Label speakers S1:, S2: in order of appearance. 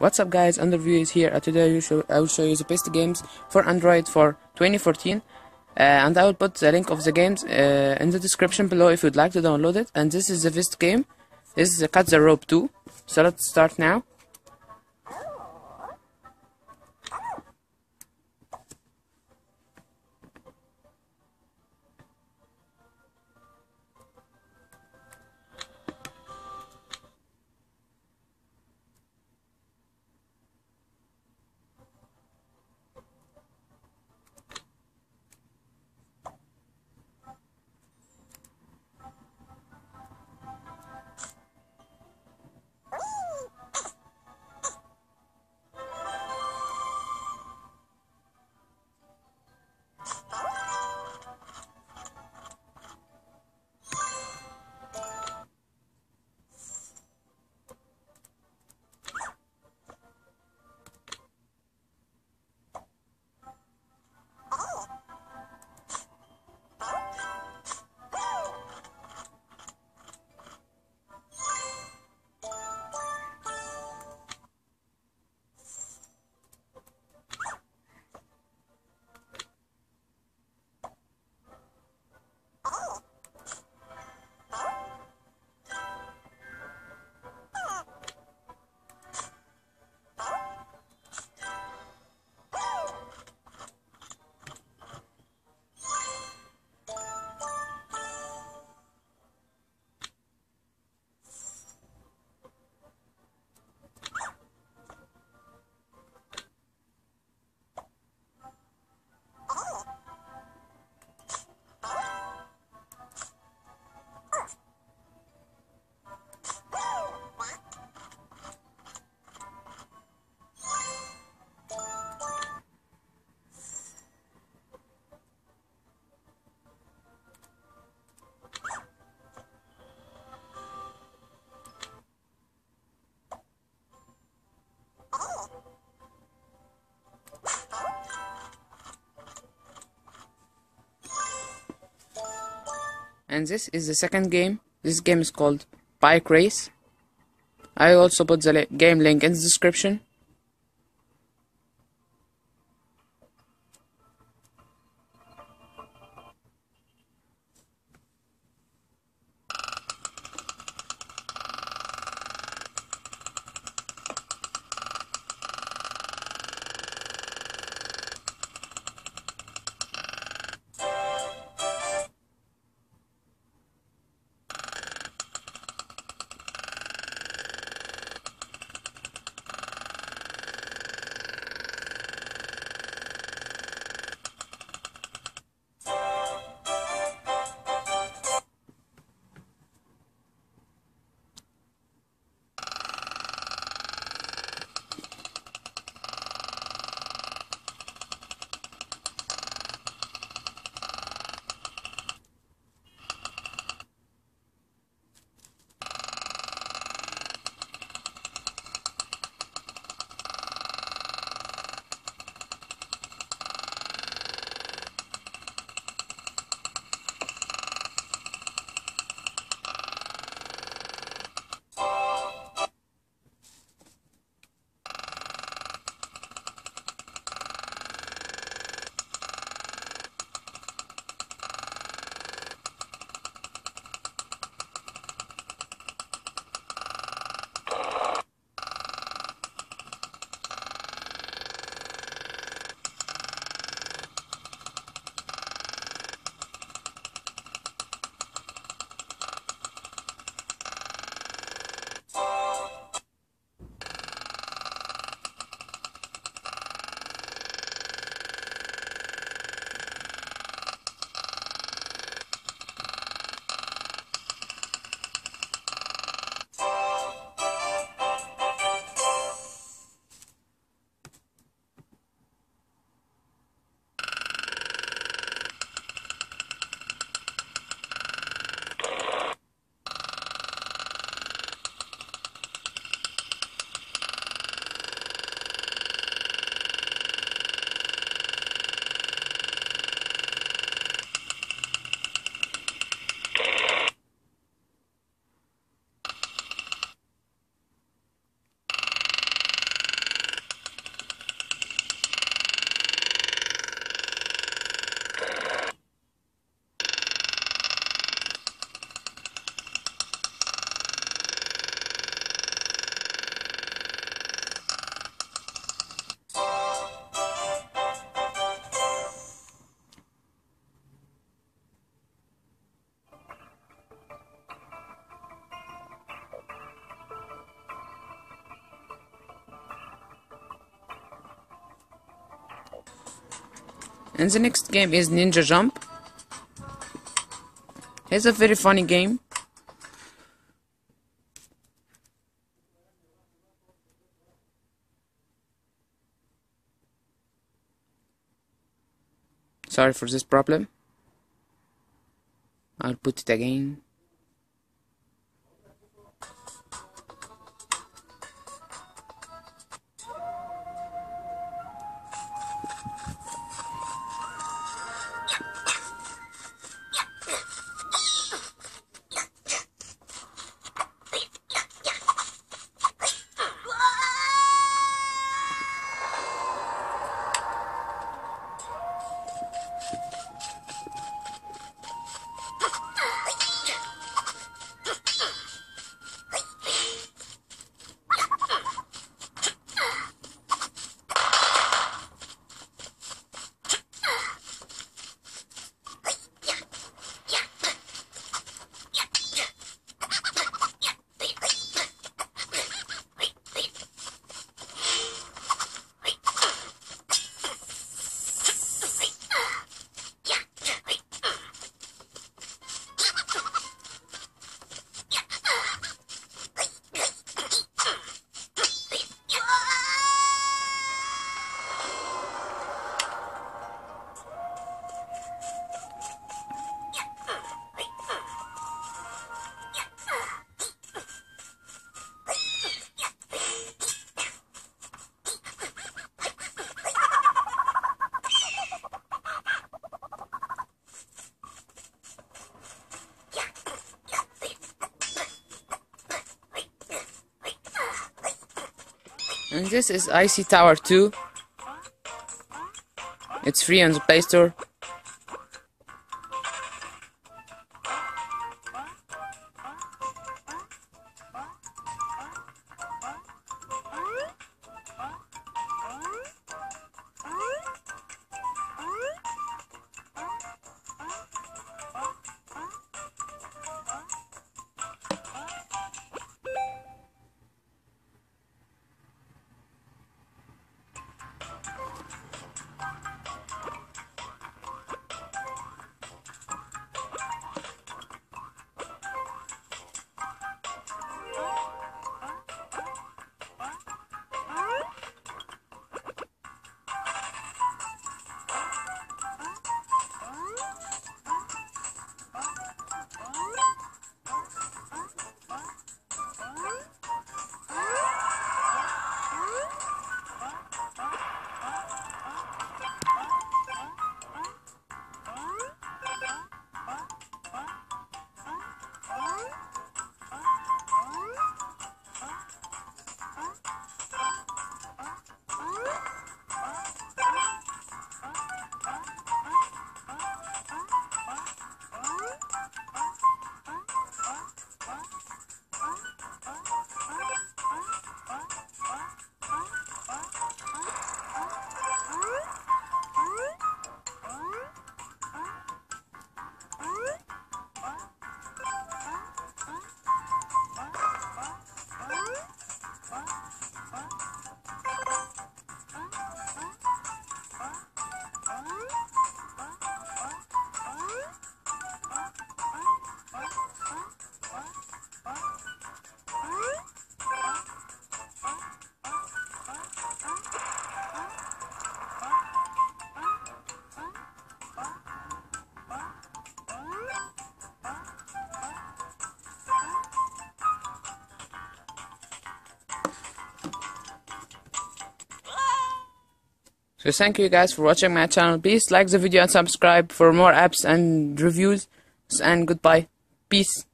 S1: What's up guys, Andro View is here. And today I will, show, you the best games for Android for 2014 uh, and I will put the link of the games uh, in the description below if you'd like to download it. And this is the first game, this is the Cut the Rope 2 so let's start now and this is the second game. This game is called bike race. I also put the game link in the description And the next game is Ninja Jump. It's a very funny game. Sorry for this problem. I'll put it again. And this is Icy Tower 2. It's free on the Play Store. So thank you guys for watching my channel. Please like the video and subscribe for more apps and reviews. And goodbye. Peace.